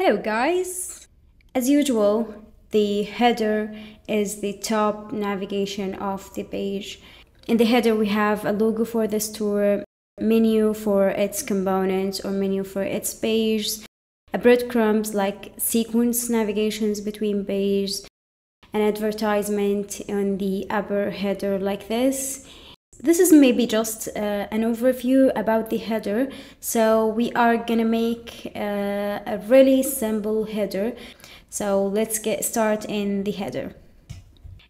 Hello guys! As usual, the header is the top navigation of the page. In the header we have a logo for the store, menu for its components or menu for its page, a breadcrumbs like sequence navigations between pages, an advertisement on the upper header like this, this is maybe just uh, an overview about the header. So we are gonna make uh, a really simple header. So let's get start in the header.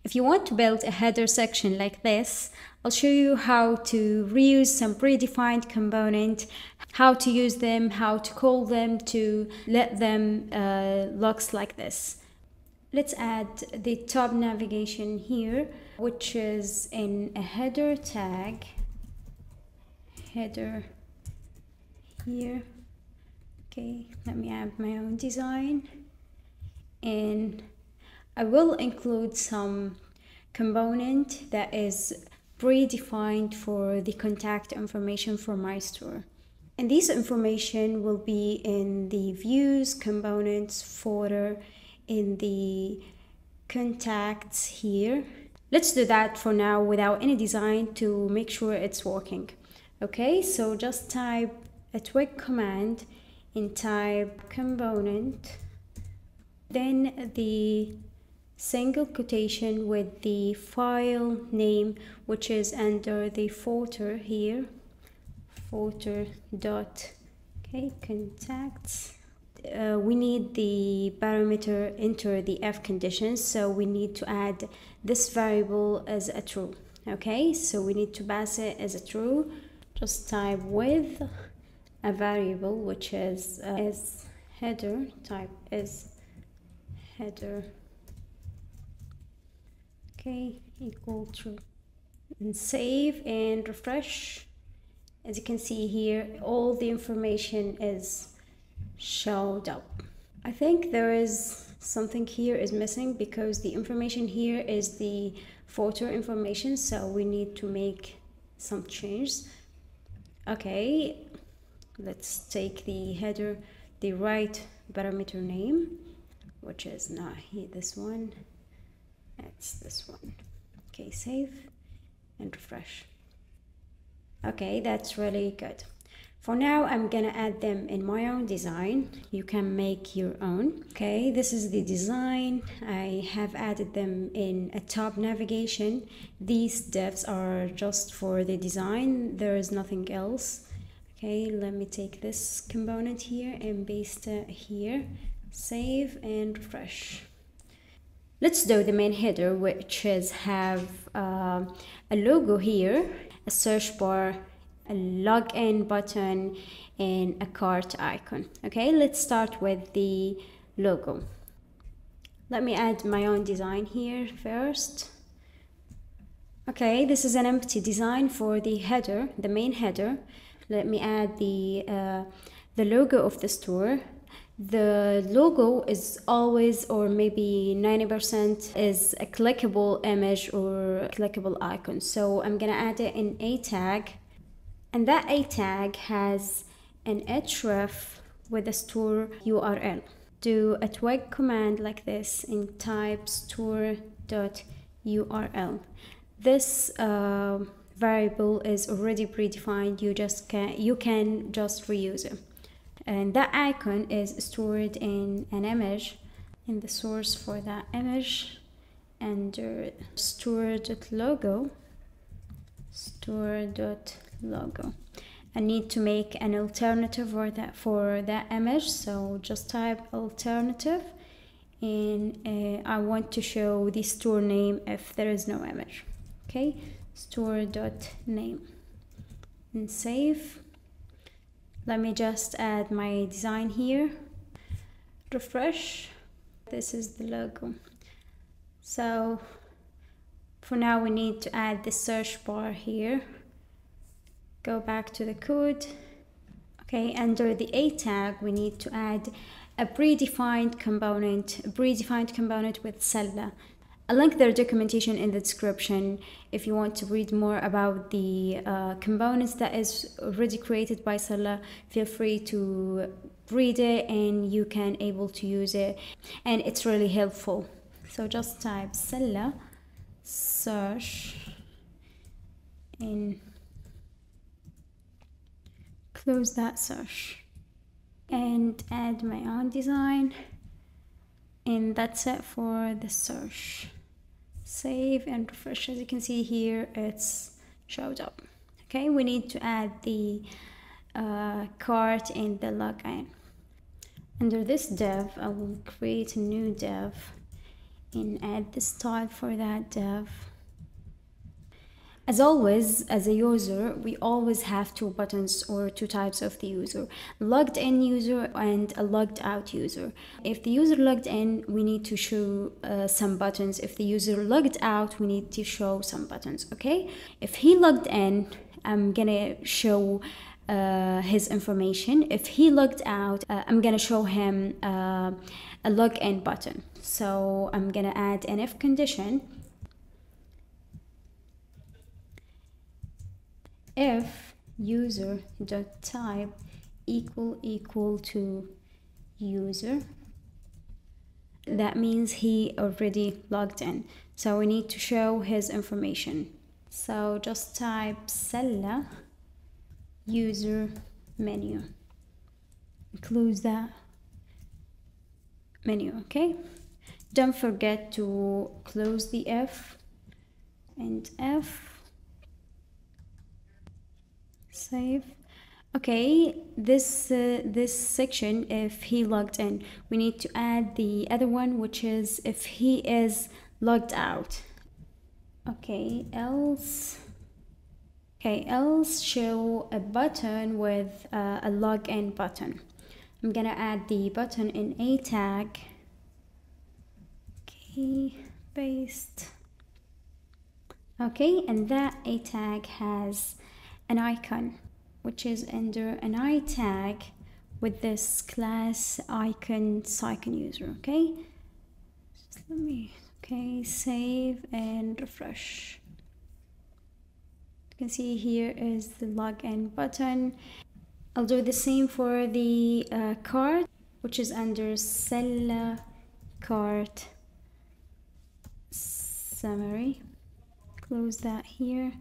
If you want to build a header section like this, I'll show you how to reuse some predefined component, how to use them, how to call them to let them uh, looks like this. Let's add the top navigation here, which is in a header tag, header here. Okay, let me add my own design. And I will include some component that is predefined for the contact information for my store. And this information will be in the views, components, footer, in the contacts here. Let's do that for now without any design to make sure it's working. Okay, so just type a twig command and type component, then the single quotation with the file name which is under the folder here folder dot okay contacts uh, we need the parameter enter the f conditions so we need to add this variable as a true okay? So we need to pass it as a true just type with a variable which is uh, is header type is header okay equal true and save and refresh. As you can see here all the information is showed up. I think there is something here is missing because the information here is the photo information so we need to make some changes. Okay, let's take the header, the right parameter name which is not here this one it's this one okay save and refresh okay that's really good for now, I'm gonna add them in my own design. You can make your own. Okay, this is the design. I have added them in a top navigation. These divs are just for the design. There is nothing else. Okay, let me take this component here and paste it here. Save and refresh. Let's do the main header, which is have uh, a logo here, a search bar, a login button and a cart icon. Okay let's start with the logo. Let me add my own design here first. Okay this is an empty design for the header the main header. Let me add the uh, the logo of the store. The logo is always or maybe 90% is a clickable image or clickable icon. So I'm gonna add it in a tag and that a tag has an href with a store URL. Do a twig command like this in type store.url. This uh, variable is already predefined. You just can you can just reuse it. And that icon is stored in an image in the source for that image under store.logo store.logo logo. I need to make an alternative for that for that image so just type alternative and uh, I want to show the store name if there is no image. Okay? store dot name and save. Let me just add my design here. Refresh. This is the logo. So for now we need to add the search bar here go back to the code. Okay, under the A tag, we need to add a predefined component, a predefined component with Salla. I'll link their documentation in the description if you want to read more about the uh, components that is already created by Salla. Feel free to read it and you can able to use it and it's really helpful so just type Salla search and close that search and add my own design. And that's it for the search save and refresh. As you can see here it's showed up. Okay we need to add the uh, cart and the login under this div I will create a new div and add the style for that div as always, as a user, we always have two buttons or two types of the user, logged in user and a logged out user. If the user logged in, we need to show uh, some buttons. If the user logged out, we need to show some buttons, okay? If he logged in, I'm gonna show uh, his information. If he logged out, uh, I'm gonna show him uh, a login button. So I'm gonna add an if condition if user dot type equal equal to user that means he already logged in. So we need to show his information. So just type Salla user menu. Close that menu okay? Don't forget to close the F and F save okay this uh, this section if he logged in we need to add the other one which is if he is logged out. Okay else okay else show a button with uh, a login button. I'm gonna add the button in a tag. Okay paste. Okay and that a tag has an icon which is under an i tag with this class icon icon user okay? Just let me okay save and refresh. You can see here is the login button. I'll do the same for the uh, card which is under Salla cart summary. Close that here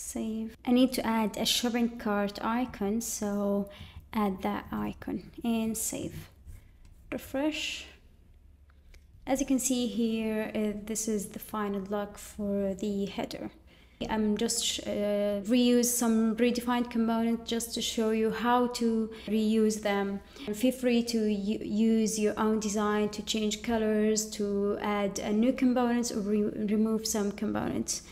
save I need to add a shopping cart icon so add that icon and save refresh as you can see here uh, this is the final look for the header I'm just uh, reuse some predefined components just to show you how to reuse them. And feel free to use your own design to change colors, to add a new components or re remove some components.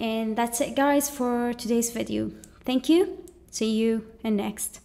And that's it guys for today's video. Thank you. See you in next.